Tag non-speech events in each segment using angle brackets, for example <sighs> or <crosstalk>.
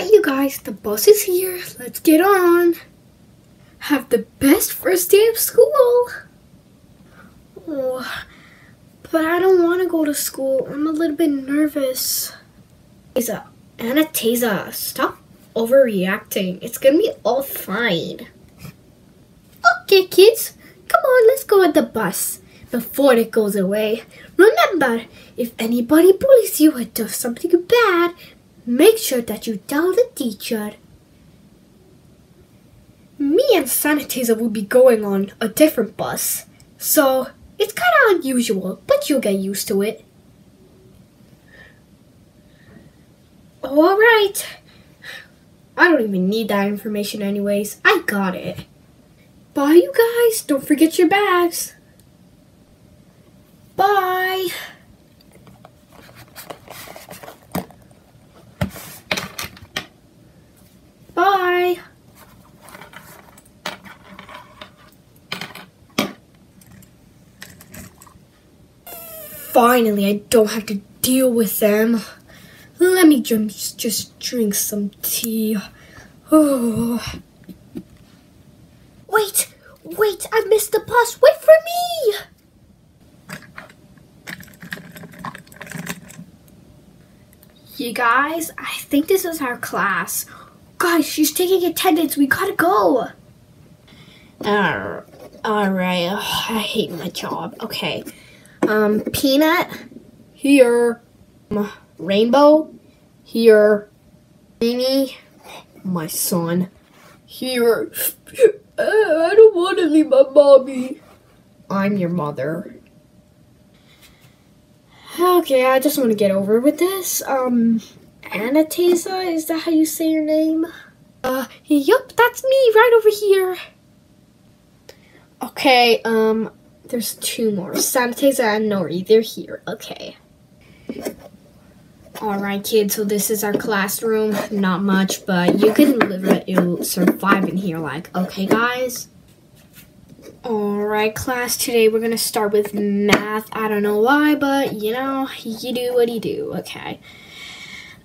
Alright, you guys, the bus is here. Let's get on. Have the best first day of school. Oh, but I don't want to go to school. I'm a little bit nervous. Teza, Anastasia, stop overreacting. It's gonna be all fine. Okay, kids, come on, let's go at the bus before it goes away. Remember, if anybody bullies you or does something bad, make sure that you tell the teacher. Me and Sanitizer will be going on a different bus, so it's kind of unusual, but you'll get used to it. All right. I don't even need that information anyways. I got it. Bye, you guys. Don't forget your bags. Bye. Finally, I don't have to deal with them. Let me just, just drink some tea. Oh. Wait, wait, I missed the bus. Wait for me. You guys, I think this is our class. Guys, she's taking attendance. We gotta go. All right. <sighs> I hate my job. Okay. Um, Peanut, here. Um, Rainbow, here. Beanie, my son, here. I don't want to leave my mommy. I'm your mother. Okay, I just want to get over with this. Um, Anastasia, is that how you say your name? Uh, yup, that's me right over here. Okay, um, there's two more. Sanitizer and Nori, they're here. Okay. Alright, kids, so this is our classroom. Not much, but you can live it, you'll survive in here, like, okay, guys? Alright, class, today we're gonna start with math. I don't know why, but, you know, you do what you do, okay?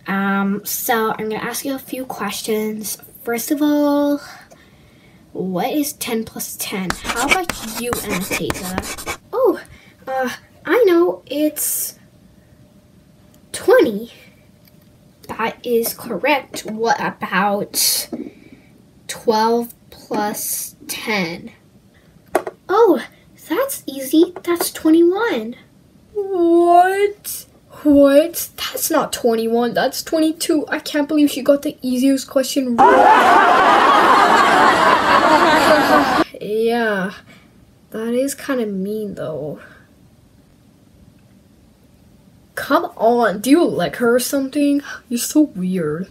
Um, so I'm gonna ask you a few questions. First of all, what is 10 plus 10? How about you, Anastasia? Oh, uh, I know, it's 20. That is correct. What about 12 plus 10? Oh, that's easy. That's 21. What? What? That's not 21. That's 22. I can't believe she got the easiest question right. <laughs> yeah. That is kind of mean though. Come on, do you like her or something? You're so weird.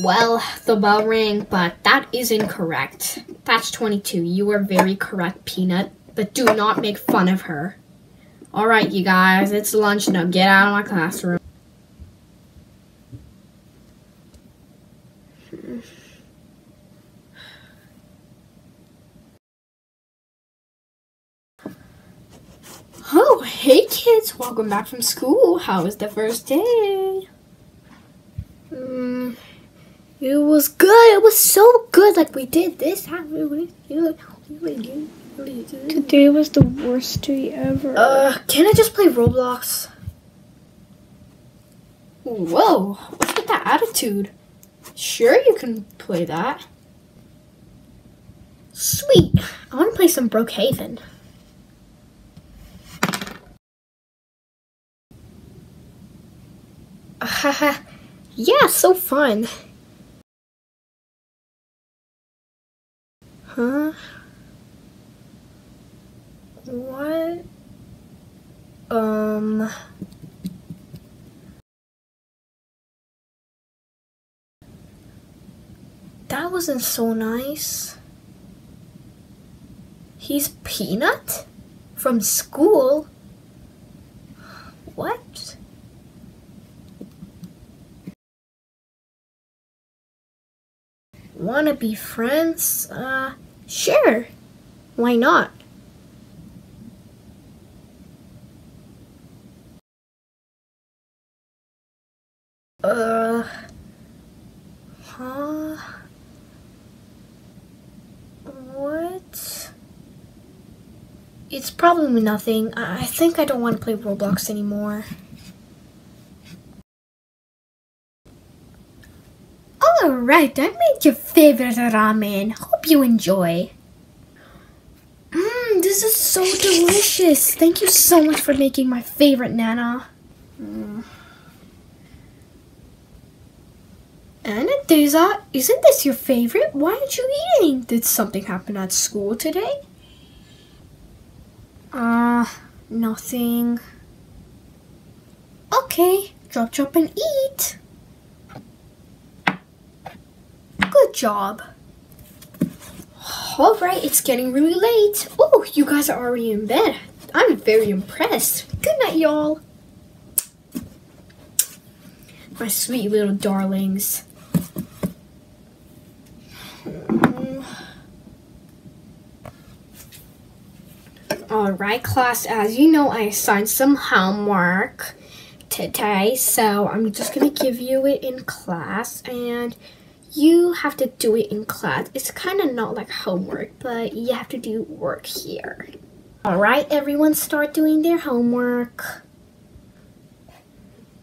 Well, the bell rang, but that is incorrect. That's 22. You are very correct, Peanut. But do not make fun of her. Alright, you guys, it's lunch now. Get out of my classroom. Oh, hey kids, welcome back from school. How was the first day? Mm, it was good. It was so good. Like we did this. Today was the worst day ever. Uh, can I just play Roblox? Whoa, what's with that attitude? Sure, you can play that. Sweet. I want to play some Brookhaven. Haha. <laughs> yeah, so fun. Huh? What? Um. That wasn't so nice. He's Peanut? From school? What? Wanna be friends? Uh, sure. Why not? Uh. Huh? What? It's probably nothing. I I think I don't want to play Roblox anymore. Alright, I made your favorite ramen. Hope you enjoy. Mmm, this is so delicious. Thank you so much for making my favorite Nana. Mm. Isn't this your favorite? Why aren't you eating? Did something happen at school today? Uh, nothing. Okay, drop, drop, and eat. Good job. All right, it's getting really late. Oh, you guys are already in bed. I'm very impressed. Good night, y'all. My sweet little darlings. All right, class, as you know, I assigned some homework today, so I'm just gonna give you it in class, and you have to do it in class. It's kind of not like homework, but you have to do work here. All right, everyone start doing their homework.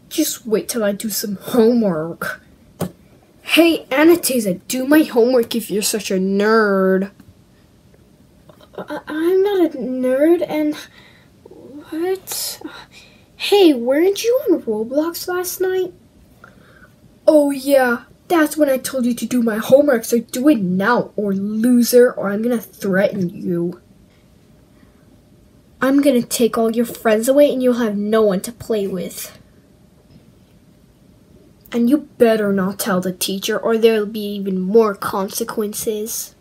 Just wait till I do some homework. Hey, Anastasia, do my homework if you're such a nerd. I- I'm not a nerd, and what? Hey, weren't you on Roblox last night? Oh, yeah. That's when I told you to do my homework, so do it now, or loser, or I'm gonna threaten you. I'm gonna take all your friends away, and you'll have no one to play with. And you better not tell the teacher, or there'll be even more consequences.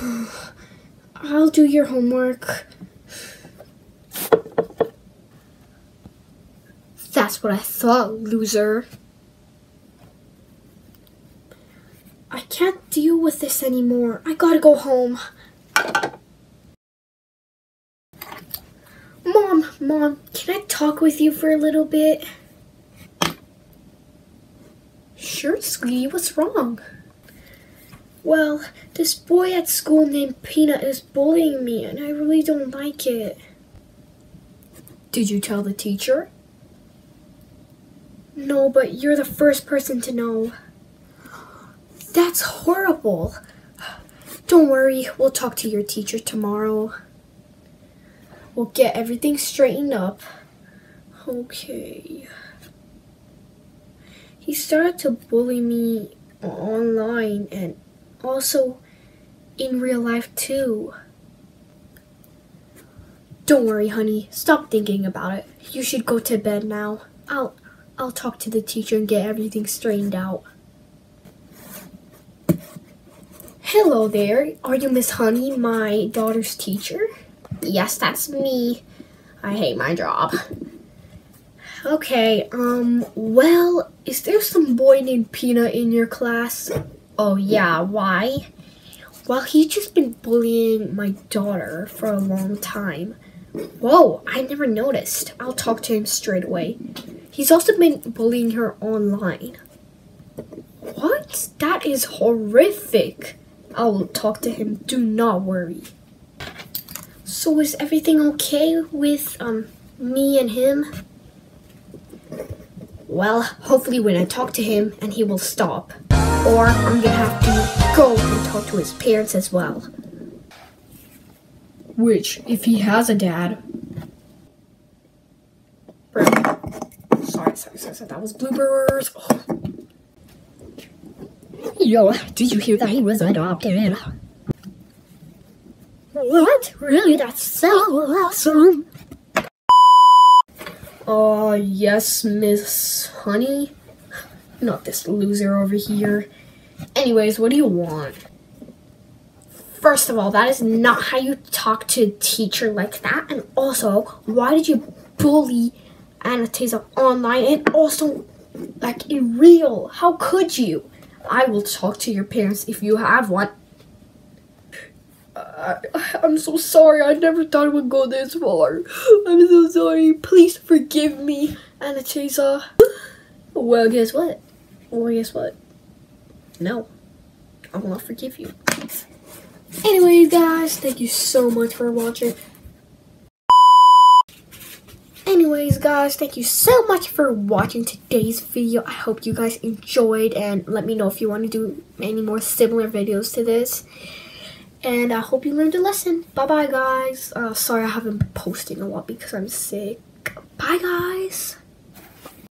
<sighs> I'll do your homework. That's what I thought, loser. I can't deal with this anymore. I gotta go home. Mom, Mom, can I talk with you for a little bit? Sure, sweetie, what's wrong? Well, this boy at school named Peanut is bullying me, and I really don't like it. Did you tell the teacher? No, but you're the first person to know. That's horrible. Don't worry, we'll talk to your teacher tomorrow. We'll get everything straightened up. Okay. He started to bully me online and also in real life too. Don't worry, honey. Stop thinking about it. You should go to bed now. I'll I'll talk to the teacher and get everything straightened out. Hello there. Are you Miss Honey, my daughter's teacher? Yes, that's me. I hate my job. Okay, um, well, is there some boy named Peanut in your class? Oh, yeah, why? Well, he's just been bullying my daughter for a long time. Whoa, I never noticed. I'll talk to him straight away. He's also been bullying her online. What? That is horrific. I will talk to him. Do not worry. So is everything okay with um me and him? Well, hopefully when I talk to him and he will stop. Or I'm gonna have to go and talk to his parents as well. Which, if he has a dad. Bro. Sorry, sorry, sorry, sorry. That was bloopers. Oh. Yo, did you hear that he was adopted? What? Really? That's so awesome. Uh, yes, Miss Honey. Not this loser over here. Anyways, what do you want? First of all, that is not how you talk to a teacher like that. And also, why did you bully Anastasia online and also like in real? How could you? I will talk to your parents if you have one. I, I'm so sorry. I never thought it would go this far. I'm so sorry. Please forgive me, Anastasia. Well, guess what? Well, guess what? No. I will not forgive you. Anyways, guys, thank you so much for watching. Anyways, guys, thank you so much for watching today's video. I hope you guys enjoyed and let me know if you want to do any more similar videos to this. And I hope you learned a lesson. Bye-bye, guys. Uh, sorry I haven't been posting a lot because I'm sick. Bye, guys.